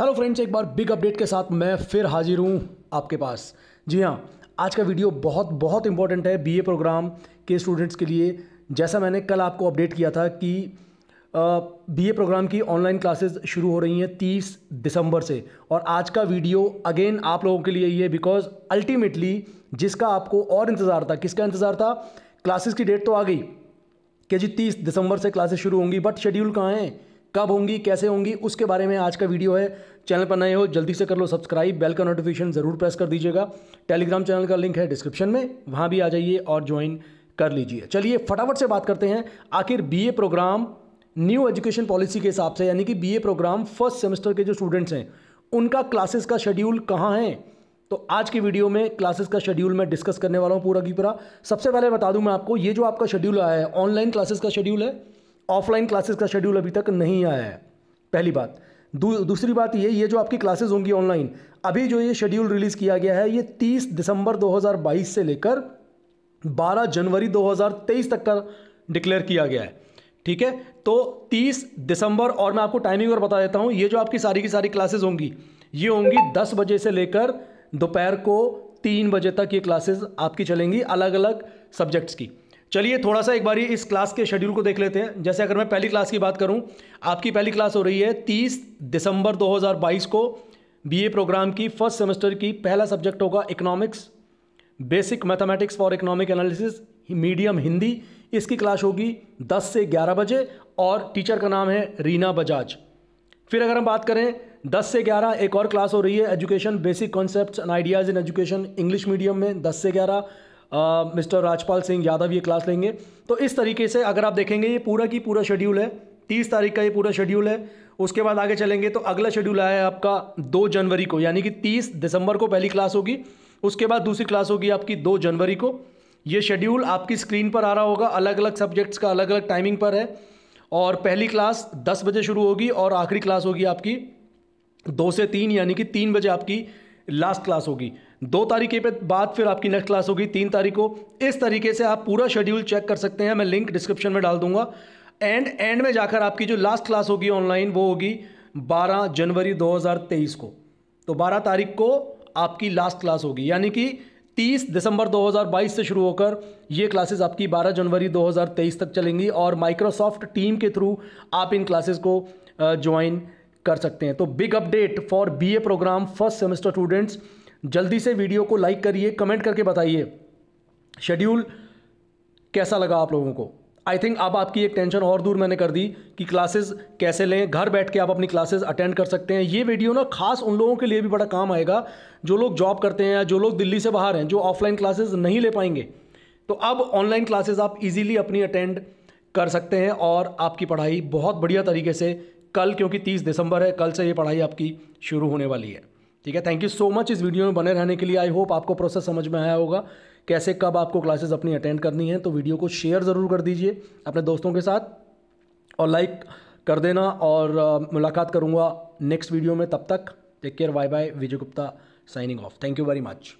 Hello friends एक बार big update के साथ मैं फिर हाजिर हूँ आपके पास। जी हाँ आज का वीडियो बहुत बहुत इंपॉर्टेंट है बीए प्रोग्राम के स्टूडेंट्स के लिए। जैसा मैंने कल आपको अपडेट किया था कि बीए प्रोग्राम की ऑनलाइन क्लासेस शुरू हो रही हैं तीस दिसंबर से। और आज का वीडियो अगेन आप लोगों के लिए ही है बिकॉज़ अल्टीमेटली जिसका आपको और इंतज़ार था, किसका इंतज़ार था? क्लासेस की डेट तो आ गई। कि जी तीस दिसंबर से क्लासेस शुरू होंगी बट शेड्यूल कहाँ हैं? कब होंगी, कैसे होंगी, उसके बारे में आज का वीडियो है। चैनल पर नए हो, जल्दी से कर लो सब्सक्राइब। बेल का नोटिफिकेशन ज़रूर प्रेस कर दीजिएगा। टेलीग्राम चैनल का लिंक है डिस्क्रिप्शन में। वहाँ भी आ जाइए और ज्वाइन कर लीजिए। चलिए, फटाफट से बात करते हैं। आखिर BA programme new education policy के हिसाब से, यानी कि बीए प्रोग्राम फ़र्स्ट सेमेस्टर के जो स्टूडेंट्स हैं, उनका क्लासेस का शेड्यूल कहाँ है? तो आज की वीडियो में क्लासेस का शेड्यूल मैं डिस्कस करने वाला हूँ पूरा की पूरा। सबसे पहले बता दूँ मैं आपको, ये जो आपका शेड्यूल आया है ऑनलाइन क्लासेस का शेड्यूल है ऑफलाइन क्लासेस का शेड्यूल अभी तक नहीं आया है। पहली बात। दू, दूसरी बात ये ये जो आपकी क्लासेस होंगी ऑनलाइन अभी जो ये शेड्यूल रिलीज़ किया गया है ये 30 दिसंबर 2022 से लेकर 12 जनवरी 2023 तक का डिक्लेयर किया गया है। ठीक है? तो 30 दिसंबर और मैं आपको टाइमिंग और बता देता हूँ ये जो आपकी सारी की सारी क्लासेस होंगी ये होंगी 10 बजे से लेकर दोपहर को तीन बजे तक ये क्लासेस आपकी चलेंगी अलग अलग सब्जेक्ट्स की। चलिए थोड़ा सा एक बारी इस क्लास के शेड्यूल को देख लेते हैं। जैसे अगर मैं पहली क्लास की बात करूँ, आपकी पहली क्लास हो रही है 30 दिसंबर 2022 को बीए प्रोग्राम की फ़र्स्ट सेमेस्टर की पहला सब्जेक्ट होगा economics basic mathematics for economic analysis medium Hindi. इसकी क्लास होगी 10 से 11 बजे और टीचर का नाम है रीना बजाज। फिर अगर हम बात करें 10 से 11 एक और क्लास हो रही है education basic concepts and ideas in education English medium में 10 से 11 मिस्टर राजपाल सिंह यादव ये क्लास लेंगे। तो इस तरीके से अगर आप देखेंगे, ये पूरा की पूरा शेड्यूल है। तीस तारीख का ये पूरा शेड्यूल है। उसके बाद आगे चलेंगे तो अगला शेड्यूल आया है आपका दो जनवरी को, यानी कि तीस दिसंबर को पहली क्लास होगी। उसके बाद दूसरी क्लास होगी आपकी दो जनवरी को। ये शेड्यूल आपकी स्क्रीन पर आ रहा होगा। अलग अलग सब्जेक्ट्स का अलग अलग टाइमिंग पर है। और पहली क्लास दस बजे शुरू होगी और आखिरी क्लास होगी आपकी दो से तीन, यानी कि तीन बजे आपकी लास्ट क्लास होगी। दो तारीख के बाद फिर आपकी नेक्स्ट क्लास होगी, तीन तारीख को। इस तरीके से आप पूरा शेड्यूल चेक कर सकते हैं, मैं लिंक डिस्क्रिप्शन में डाल दूँगा। एंड एंड में जाकर आपकी जो लास्ट क्लास होगी ऑनलाइन वो होगी 12 जनवरी 2023 को। तो 12 तारीख को आपकी लास्ट क्लास होगी। यानी कि 30 दिसंबर 2022 से शुरू होकर ये क्लासेस आपकी 12 जनवरी 2023 तक चलेंगी और माइक्रोसॉफ्ट टीम के थ्रू आप इन क्लासेस को ज्वाइन कर सकते हैं। तो big update for BA programme first semester students जल्दी से वीडियो को लाइक करिए, कमेंट करके बताइए। शेड्यूल कैसा लगा आप लोगों को? आई थिंक अब आपकी एक टेंशन और दूर मैंने कर दी कि क्लासेस कैसे लें, घर बैठ के आप अपनी क्लासेस अटेंड कर सकते हैं। ये वीडियो ना खास उन लोगों के लिए भी बड़ा काम आएगा, जो लोग जॉब करते हैं या जो लोग दिल्ली से बाहर हैं, जो ऑफलाइन क्लासेस नहीं ले पाएँगे। तो अब ऑनलाइन क्लासेस आप इजीली अपनी अटेंड कर सकते हैं और आपकी पढ़ाई बहुत बढ़िया तरीके से कल, क्योंकि 30 दिसंबर है, कल से ये पढ़ाई आपकी शुरू होने वाली है। ठीक है थैंक यू सो मच इस वीडियो में बने रहने के लिए। आई होप आपको प्रोसेस समझ में आया होगा कैसे, कब आपको क्लासेस अपनी अटेंड करनी है। तो वीडियो को शेयर ज़रूर कर दीजिए अपने दोस्तों के साथ और लाइक कर देना और मुलाकात करूँगा नेक्स्ट वीडियो में। तब तक take care bye bye Vijay Gupta signing off thank you very much